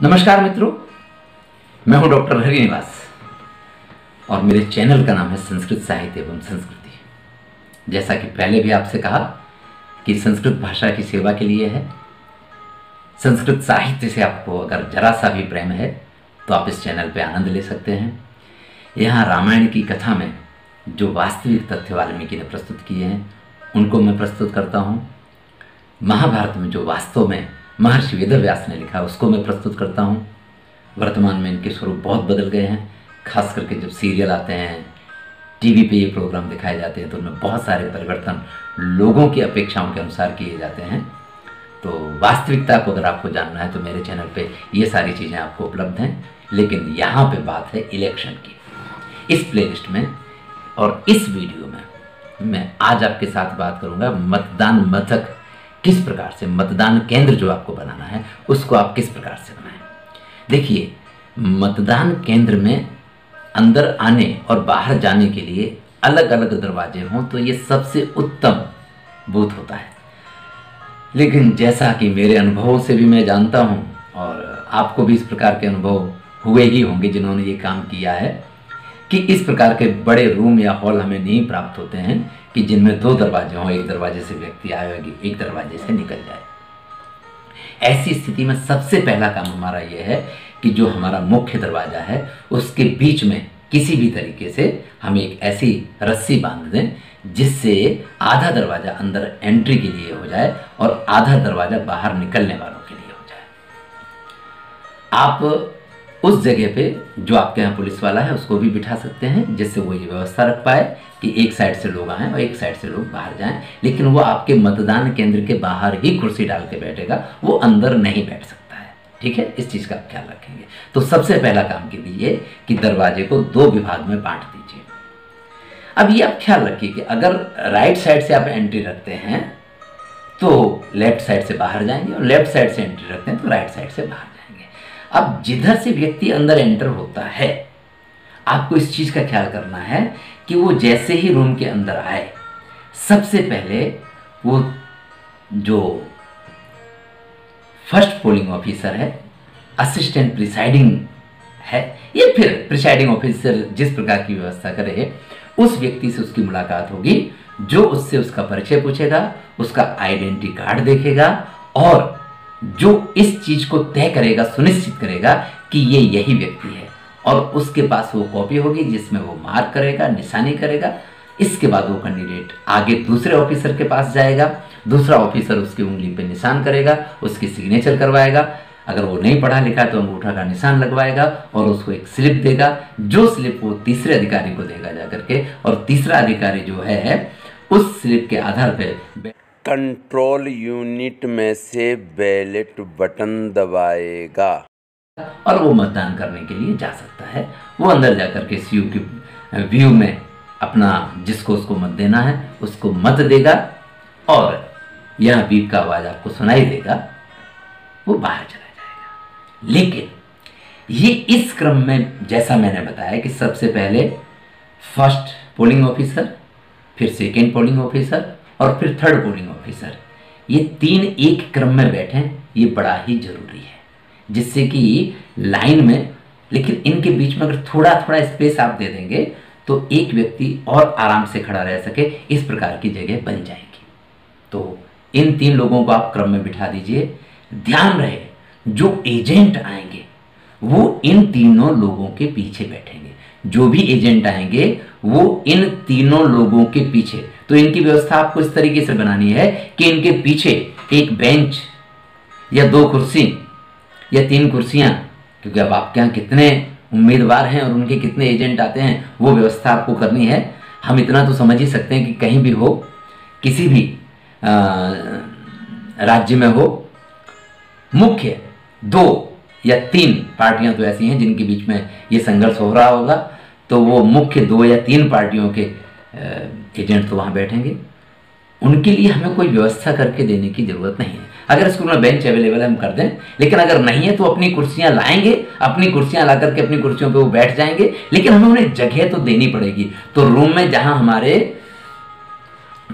नमस्कार मित्रों, मैं हूँ डॉक्टर हरिनिवास और मेरे चैनल का नाम है संस्कृत साहित्य एवं संस्कृति। जैसा कि पहले भी आपसे कहा कि संस्कृत भाषा की सेवा के लिए है। संस्कृत साहित्य से आपको अगर जरा सा भी प्रेम है तो आप इस चैनल पर आनंद ले सकते हैं। यहाँ रामायण की कथा में जो वास्तविक तथ्य वाल्मीकि ने प्रस्तुत किए हैं, उनको मैं प्रस्तुत करता हूँ। महाभारत में जो वास्तव में महर्षि वेदव्यास ने लिखा, उसको मैं प्रस्तुत करता हूँ। वर्तमान में इनके स्वरूप बहुत बदल गए हैं। खास करके जब सीरियल आते हैं, टीवी पे ये प्रोग्राम दिखाए जाते हैं तो उनमें बहुत सारे परिवर्तन लोगों की अपेक्षाओं के अनुसार किए जाते हैं। तो वास्तविकता को अगर आपको जानना है तो मेरे चैनल पे ये सारी चीज़ें आपको उपलब्ध हैं। लेकिन यहाँ पे बात है इलेक्शन की। इस प्लेलिस्ट में और इस वीडियो में मैं आज आपके साथ बात करूँगा, मतदान मथक किस प्रकार से मतदान केंद्र जो आपको बनाना है, उसको आप किस प्रकार से बनाएँ? देखिए, मतदान केंद्र में अंदर आने और बाहर जाने के लिए अलग अलग दरवाजे हों तो ये सबसे उत्तम बूथ होता है। लेकिन जैसा कि मेरे अनुभवों से भी मैं जानता हूँ, और आपको भी इस प्रकार के अनुभव हुए ही होंगे जिन्होंने ये काम किया है, कि इस प्रकार के बड़े रूम या हॉल हमें नहीं प्राप्त होते हैं कि जिनमें दो दरवाजे हों, एक दरवाजे से व्यक्ति आएगी एक दरवाजे से निकल जाए। ऐसी स्थिति में सबसे पहला काम हमारा यह है कि जो हमारा मुख्य दरवाज़ा है, उसके बीच में किसी भी तरीके से हम एक ऐसी रस्सी बाँध दें, जिससे आधा दरवाज़ा अंदर एंट्री के लिए हो जाए और आधा दरवाज़ा बाहर निकलने वालों के लिए हो जाए। आप उस जगह पे जो आपके यहाँ पुलिस वाला है, उसको भी बिठा सकते हैं, जिससे वो ये व्यवस्था रख पाए कि एक साइड से लोग आएँ और एक साइड से लोग बाहर जाएँ। लेकिन वो आपके मतदान केंद्र के बाहर ही कुर्सी डाल के बैठेगा, वो अंदर नहीं बैठ सकता है। ठीक है? इस चीज़ का ख्याल रखेंगे। तो सबसे पहला काम कीजिए कि दरवाजे को दो विभाग में बांट दीजिए। अब ये आप ख्याल रखिए कि अगर राइट साइड से आप एंट्री रखते हैं तो लेफ़्ट साइड से बाहर जाएँगे और लेफ़्ट साइड से एंट्री रखते हैं तो राइट साइड से बाहर अब जिधर से व्यक्ति अंदर एंटर होता है, आपको इस चीज़ का ख्याल करना है कि वो जैसे ही रूम के अंदर आए, सबसे पहले वो जो फ़र्स्ट पोलिंग ऑफिसर है असिस्टेंट प्रिसाइडिंग है, या फिर प्रिसाइडिंग ऑफिसर जिस प्रकार की व्यवस्था करे, उस व्यक्ति से उसकी मुलाकात होगी, जो उससे उसका परिचय पूछेगा, उसका आइडेंटिटी कार्ड देखेगा और जो इस चीज़ को तय करेगा, सुनिश्चित करेगा कि ये यही व्यक्ति है। और उसके पास वो कॉपी होगी जिसमें वो मार्क करेगा, निशानी करेगा। इसके बाद वो कैंडिडेट आगे दूसरे ऑफिसर के पास जाएगा। दूसरा ऑफिसर उसकी उंगली पे निशान करेगा, उसकी सिग्नेचर करवाएगा। अगर वो नहीं पढ़ा लिखा है तो अंगूठा का निशान लगवाएगा और उसको एक स्लिप देगा। जो स्लिप वो तीसरे अधिकारी को देगा जाकर के। और तीसरा अधिकारी जो है, उस स्लिप के आधार पर कंट्रोल यूनिट में से बैलेट बटन दबाएगा। और वो मतदान करने के लिए जा सकता है। वो अंदर जाकर के सीयू के व्यू में अपना जिसको उसको मत देना है, उसको मत देगा और यह बीप का आवाज़ आपको सुनाई देगा, वो बाहर चला जाएगा। लेकिन ये इस क्रम में जैसा मैंने बताया कि सबसे पहले फ़र्स्ट पोलिंग ऑफिसर फिर सेकेंड पोलिंग ऑफिसर और फिर थर्ड पोलिंग ऑफिसर ये तीन एक क्रम में बैठे, ये बड़ा ही ज़रूरी है, जिससे कि लाइन में, लेकिन इनके बीच में अगर थोड़ा थोड़ा स्पेस आप दे देंगे तो एक व्यक्ति और आराम से खड़ा रह सके, इस प्रकार की जगह बन जाएगी। तो इन तीन लोगों को आप क्रम में बिठा दीजिए। ध्यान रहे, जो एजेंट आएँगे, वो इन तीनों लोगों के पीछे बैठेंगे। जो भी एजेंट आएँगे, वो इन तीनों लोगों के पीछे तो इनकी व्यवस्था आपको इस तरीके से बनानी है कि इनके पीछे एक बेंच या दो कुर्सी या तीन कुर्सियाँ, क्योंकि अब आपके यहाँ कितने उम्मीदवार हैं और उनके कितने एजेंट आते हैं, वो व्यवस्था आपको करनी है। हम इतना तो समझ ही सकते हैं कि कहीं भी हो, किसी भी राज्य में हो, मुख्य दो या तीन पार्टियाँ तो ऐसी हैं जिनके बीच में ये संघर्ष हो रहा होगा तो वो मुख्य दो या तीन पार्टियों के एजेंट तो वहाँ बैठेंगे। उनके लिए हमें कोई व्यवस्था करके देने की ज़रूरत नहीं है। अगर स्कूल में बेंच अवेलेबल है, हम कर दें। लेकिन अगर नहीं है तो अपनी कुर्सियाँ लाएँगे, अपनी कुर्सियाँ ला करके अपनी कुर्सियों पे वो बैठ जाएँगे। लेकिन हमें उन्हें जगह तो देनी पड़ेगी। तो रूम में जहाँ हमारे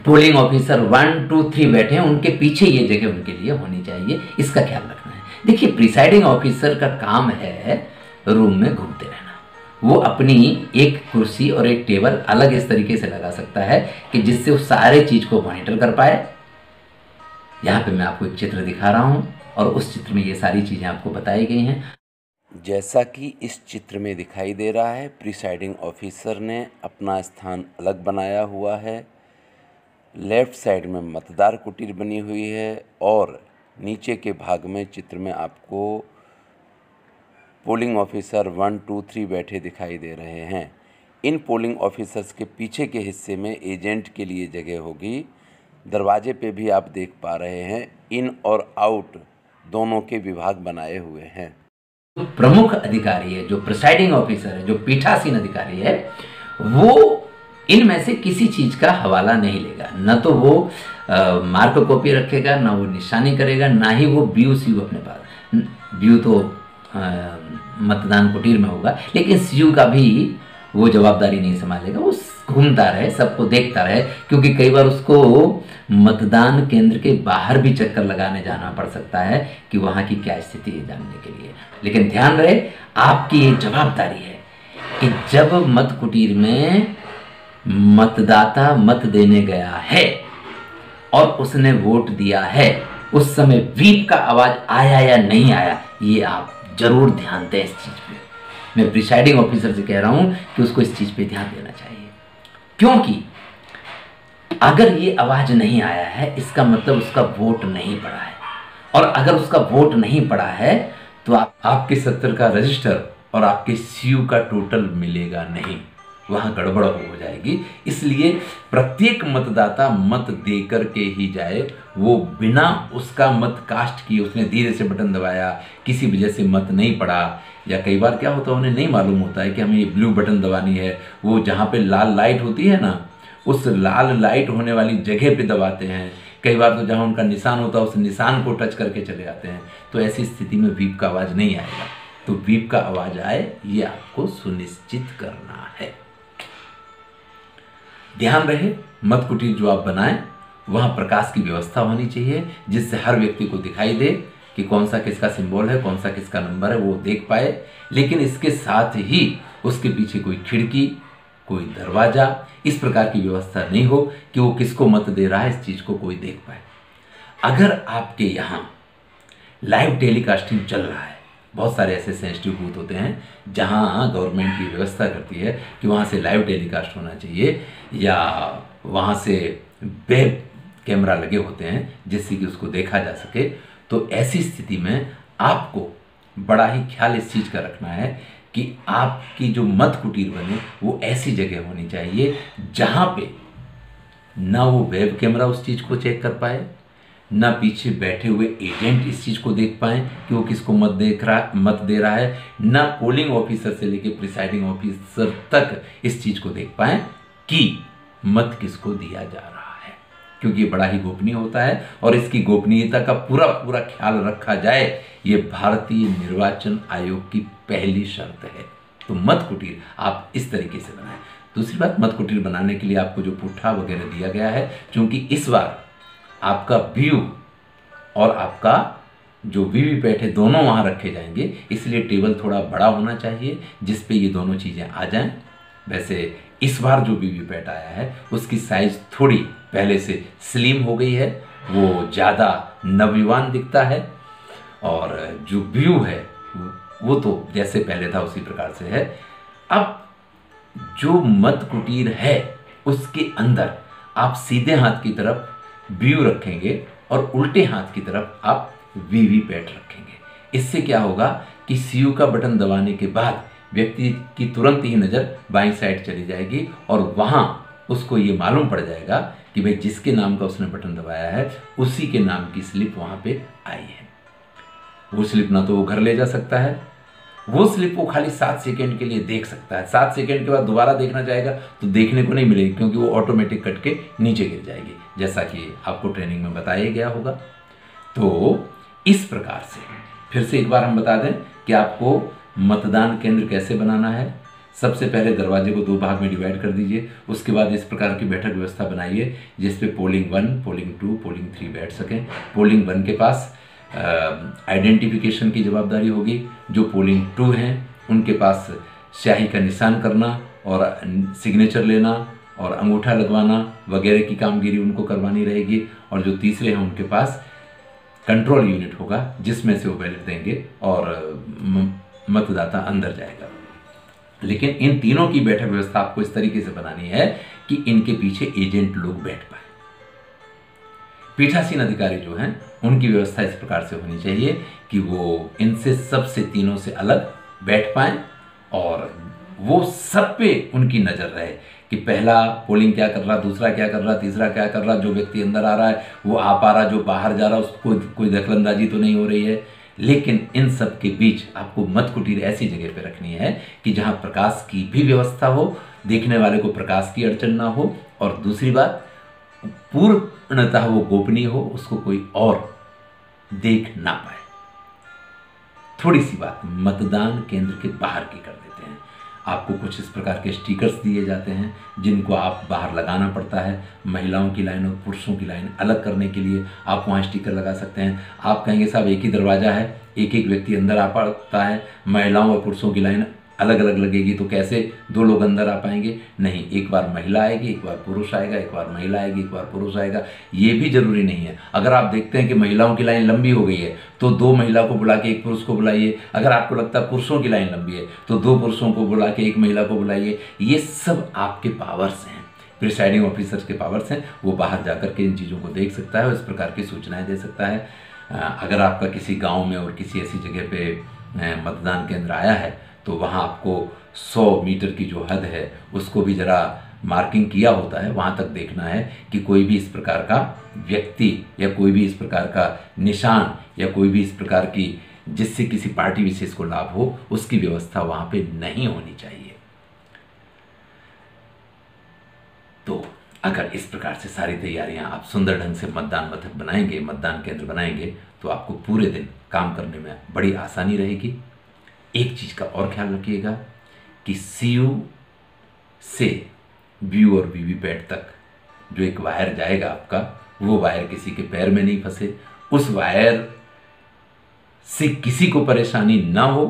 polling officer one two three बैठे हैं, उनके पीछे ये जगह उनके लिए होनी चाहिए। इसका ख्याल रखना है। देखिए प्रिसाइडिंग ऑफिसर का काम है रूम में घूमते रहना। वो अपनी एक कुर्सी और एक टेबल अलग इस तरीके से लगा सकता है कि जिससे वो सारे चीज़ को मॉनिटर कर पाए। यहाँ पे मैं आपको एक चित्र दिखा रहा हूँ और उस चित्र में ये सारी चीज़ें आपको बताई गई हैं। जैसा कि इस चित्र में दिखाई दे रहा है प्रिसाइडिंग ऑफिसर ने अपना स्थान अलग बनाया हुआ है। लेफ़्ट साइड में मतदार कुटीर बनी हुई है और नीचे के भाग में चित्र में आपको polling officer one two three बैठे दिखाई दे रहे हैं। इन पोलिंग ऑफिसर्स के पीछे के हिस्से में एजेंट के लिए जगह होगी। दरवाजे पे भी आप देख पा रहे हैं इन और आउट दोनों के विभाग बनाए हुए हैं। जो प्रमुख अधिकारी है जो प्रिसाइडिंग ऑफिसर है जो पीठासीन अधिकारी है वो इनमें से किसी चीज़ का हवाला नहीं लेगा। न तो वो मार्क कॉपी रखेगा ना वो निशानी करेगा ना ही वो व्यू सी अपने पास। व्यू तो आ, मतदान कुटीर में होगा, लेकिन सीयू का भी वो जवाबदारी नहीं संभालेगा। वो घूमता रहे, सबको देखता रहे, क्योंकि कई बार उसको मतदान केंद्र के बाहर भी चक्कर लगाने जाना पड़ सकता है कि वहाँ की क्या स्थिति है जानने के लिए। लेकिन ध्यान रहे, आपकी ये जवाबदारी है कि जब मत कुटीर में मतदाता मत देने गया है और उसने वोट दिया है, उस समय वीप का आवाज़ आया या नहीं आया, ये आप ज़रूर ध्यान दें इस चीज़ पे। मैं प्रिसाइडिंग ऑफिसर से कह रहा हूँ कि उसको इस चीज़ पे ध्यान देना चाहिए। क्योंकि अगर ये आवाज़ नहीं आया है, इसका मतलब उसका वोट नहीं पड़ा है। और अगर उसका वोट नहीं पड़ा है तो आप, आपके सत्र का रजिस्टर और आपके सीयू का टोटल मिलेगा नहीं। वहाँ गड़बड़ हो जाएगी। इसलिए प्रत्येक मतदाता मत दे करके ही जाए। वो बिना उसका मत कास्ट किए उसने धीरे से बटन दबाया, किसी वजह से मत नहीं पड़ा। या कई बार क्या होता है, उन्हें नहीं मालूम होता है कि हमें ये ब्लू बटन दबानी है। वो जहाँ पे लाल लाइट होती है ना, उस लाल लाइट होने वाली जगह पे दबाते हैं। कई बार तो जहाँ उनका निशान होता है, उस निशान को टच करके चले जाते हैं। तो ऐसी स्थिति में वीप का आवाज़ नहीं आएगा। तो वीप का आवाज़ आए, ये आपको सुनिश्चित करना है। ध्यान रहे मत कुटीर जो आप बनाएँ, वहाँ प्रकाश की व्यवस्था होनी चाहिए, जिससे हर व्यक्ति को दिखाई दे कि कौन सा किसका सिंबल है, कौन सा किसका नंबर है, वो देख पाए। लेकिन इसके साथ ही उसके पीछे कोई खिड़की, कोई दरवाज़ा, इस प्रकार की व्यवस्था नहीं हो कि वो किसको मत दे रहा है, इस चीज़ को कोई देख पाए। अगर आपके यहाँ लाइव टेलीकास्टिंग चल रहा है बहुत सारे ऐसे सेंसिटिव बूथ होते हैं, जहाँ गवर्नमेंट की व्यवस्था करती है कि वहाँ से लाइव टेलीकास्ट होना चाहिए, या वहाँ से वेब कैमरा लगे होते हैं, जिससे कि उसको देखा जा सके। तो ऐसी स्थिति में आपको बड़ा ही ख्याल इस चीज़ का रखना है कि आपकी जो मत कुटीर बने, वो ऐसी जगह होनी चाहिए, जहाँ पे ना वो वेब कैमरा उस चीज़ को चेक कर पाए ना पीछे बैठे हुए एजेंट इस चीज़ को देख पाए कि वो किसको मत देख रहा, मत दे रहा है, ना पोलिंग ऑफिसर से लेकर प्रिसाइडिंग ऑफिसर तक इस चीज़ को देख पाए कि मत किसको दिया जा रहा है। क्योंकि ये बड़ा ही गोपनीय होता है और इसकी गोपनीयता का पूरा पूरा ख्याल रखा जाए, ये भारतीय निर्वाचन आयोग की पहली शर्त है। तो मत कुटीर, आप इस तरीके से बनाएँ। दूसरी बात, मत कुटीर बनाने के लिए आपको जो पुट्ठा वगैरह दिया गया है क्योंकि इस बार आपका व्यू और आपका जो वीवीपैट है, दोनों वहाँ रखे जाएँगे। इसलिए टेबल थोड़ा बड़ा होना चाहिए, जिस पे ये दोनों चीज़ें आ जाएँ। वैसे इस बार जो वीवीपैट आया है, उसकी साइज़ थोड़ी पहले से स्लिम हो गई है। वो ज़्यादा नवयुवान दिखता है और जो व्यू है, वो तो जैसे पहले था उसी प्रकार से है। अब जो मत कुटीर है, उसके अंदर आप सीधे हाथ की तरफ़ व्यू रखेंगे और उल्टे हाथ की तरफ़ आप वी वी पैट रखेंगे। इससे क्या होगा कि सी यू का बटन दबाने के बाद व्यक्ति की तुरंत ही नज़र बाई साइड चली जाएगी और वहाँ उसको ये मालूम पड़ जाएगा कि भाई जिसके नाम का उसने बटन दबाया है, उसी के नाम की स्लिप वहाँ पे आई है। वो स्लिप ना तो वो घर ले जा सकता है वो स्लिप वो खाली सात सेकेंड के लिए देख सकता है। सात सेकेंड के बाद दोबारा देखना चाहेगा तो देखने को नहीं मिलेगी, क्योंकि वो ऑटोमेटिक कट के नीचे गिर जाएगी, जैसा कि आपको ट्रेनिंग में बताया गया होगा। तो इस प्रकार से, फिर से एक बार हम बता दें कि आपको मतदान केंद्र कैसे बनाना है। सबसे पहले दरवाजे को दो भाग में डिवाइड कर दीजिए, उसके बाद इस प्रकार की बैठक व्यवस्था बनाइए, जिसपे polling one polling two polling three बैठ सकें। पोलिंग वन के पास आइडेंटिफिकेशन की जवाबदारी होगी, जो पोलिंग टू हैं, उनके पास स्याही का निशान करना और सिग्नेचर लेना और अंगूठा लगवाना वगैरह की कामगिरी उनको करवानी रहेगी और जो तीसरे हैं, उनके पास कंट्रोल यूनिट होगा, जिसमें से वो बैलेट देंगे और मतदाता अंदर जाएगा। लेकिन इन तीनों की बैठक व्यवस्था आपको इस तरीके से बनानी है कि इनके पीछे एजेंट लोग बैठ पाए। पीठासीन अधिकारी जो हैं उनकी व्यवस्था इस प्रकार से होनी चाहिए कि वो इनसे सबसे तीनों से अलग बैठ पाए और वो सब पे उनकी नज़र रहे कि पहला पोलिंग क्या कर रहा, दूसरा क्या कर रहा, तीसरा क्या कर रहा, जो व्यक्ति अंदर आ रहा है, वो आ पा रहा, जो बाहर जा रहा उसको कोई दखलंदाजी तो नहीं हो रही है। लेकिन इन सब के बीच आपको मत कुटीर ऐसी जगह पे रखनी है कि जहाँ प्रकाश की भी व्यवस्था हो, देखने वाले को प्रकाश की अड़चन ना हो। और दूसरी बात, पूर्णतः वो गोपनीय हो, उसको कोई और देख ना पाए। थोड़ी सी बात मतदान केंद्र के बाहर की कर देते हैं। आपको कुछ इस प्रकार के स्टिकर्स दिए जाते हैं, जिनको आप बाहर लगाना पड़ता है। महिलाओं की लाइन और पुरुषों की लाइन अलग करने के लिए आप वहाँ स्टिकर लगा सकते हैं। आप कहेंगे, साहब, एक ही दरवाज़ा है एक एक व्यक्ति अंदर आ पाता है। महिलाओं और पुरुषों की लाइन अलग अलग लगेगी तो कैसे दो लोग अंदर आ पाएँगे? नहीं, एक बार महिला आएगी, एक बार पुरुष आएगा, एक बार महिला आएगी, एक बार पुरुष आएगा। ये भी ज़रूरी नहीं है। अगर आप देखते हैं कि महिलाओं की लाइन लंबी हो गई है तो दो महिला को बुला के एक पुरुष को बुलाइए। अगर आपको लगता है पुरुषों की लाइन लंबी है तो दो पुरुषों को बुला के एक महिला को बुलाइए। ये सब आपके पावर्स हैं। प्रिसाइडिंग ऑफिसर्स के पावर्स हैं। वो बाहर जाकर के इन चीज़ों को देख सकता है और इस प्रकार की सूचनाएँ दे सकता है। अगर आपका किसी गाँव में और किसी ऐसी जगह पे मतदान केंद्र आया है तो वहाँ आपको 100 मीटर की जो हद है, उसको भी ज़रा मार्किंग किया होता है, वहाँ तक देखना है कि कोई भी इस प्रकार का व्यक्ति या कोई भी इस प्रकार का निशान या कोई भी इस प्रकार की जिससे किसी पार्टी विशेष को लाभ हो, उसकी व्यवस्था वहाँ पे नहीं होनी चाहिए। तो अगर इस प्रकार से सारी तैयारियाँ आप सुंदर ढंग से मतदान मथक बनाएँगे, मतदान केंद्र बनाएँगे तो आपको पूरे दिन काम करने में बड़ी आसानी रहेगी। एक चीज़ का और ख्याल रखिएगा कि सीयू से व्यू और वीवीपैट तक जो एक वायर जाएगा आपका, वो वायर किसी के पैर में नहीं फंसे। उस वायर से किसी को परेशानी ना हो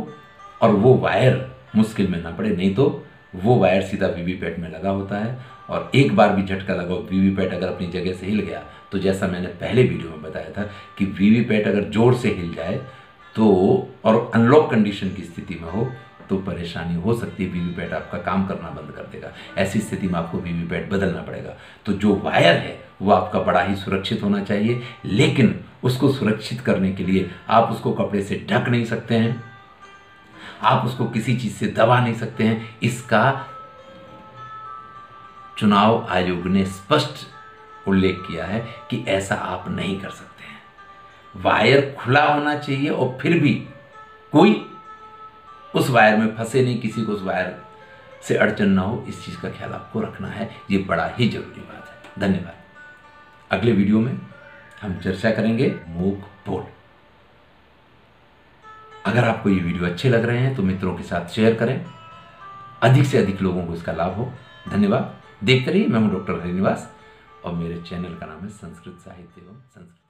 और वो वायर मुश्किल में ना पड़े। नहीं तो वो वायर सीधा वीवीपैट में लगा होता है और एक बार भी झटका लगा वीवीपैट अगर अपनी जगह से हिल गया तो जैसा मैंने पहले वीडियो में बताया था कि वीवीपैट अगर ज़ोर से हिल जाए तो और अनलॉक कंडीशन की स्थिति में हो तो परेशानी हो सकती है वीवीपैट आपका काम करना बंद कर देगा। ऐसी स्थिति में आपको वीवीपैट बदलना पड़ेगा। तो जो वायर है, वो आपका बड़ा ही सुरक्षित होना चाहिए, लेकिन उसको सुरक्षित करने के लिए आप उसको कपड़े से ढक नहीं सकते हैं, आप उसको किसी चीज़ से दबा नहीं सकते हैं। इसका चुनाव आयोग ने स्पष्ट उल्लेख किया है कि ऐसा आप नहीं कर सकते। वायर खुला होना चाहिए और फिर भी कोई उस वायर में फंसे नहीं, किसी को उस वायर से अड़चन ना हो। इस चीज़ का ख्याल आपको रखना है। ये बड़ा ही ज़रूरी बात है। धन्यवाद। अगले वीडियो में हम चर्चा करेंगे मूक बोल अगर आपको ये वीडियो अच्छे लग रहे हैं तो मित्रों के साथ शेयर करें। अधिक से अधिक लोगों को इसका लाभ हो। धन्यवाद। देखते रहिए, मैं हूँ डॉक्टर हरिनिवास और मेरे चैनल का नाम है संस्कृत साहित्य एवं संस्कृत।